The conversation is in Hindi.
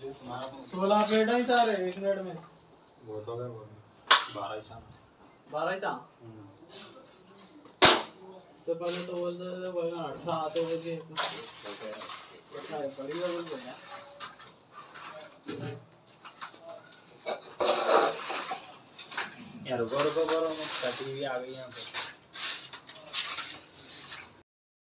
सोलह प्लेट है सारे एक प्लेट में। बहुत हो गए बहुत बारह शाम बारह ही चाह इससे पहले तो बोलते थे बैगन अठारह आते हुए कि है बढ़िया बोल रहे हैं। यार रुको रुको करो कटी हुई आ गई यहाँ पे।